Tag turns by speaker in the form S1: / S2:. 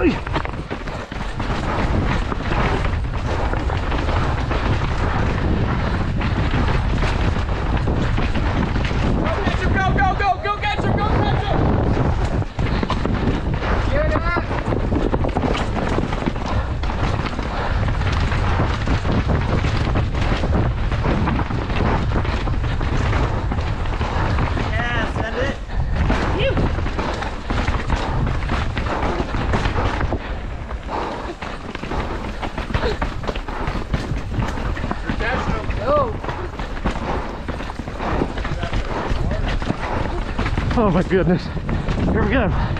S1: Ay! Oh my goodness. Here we go.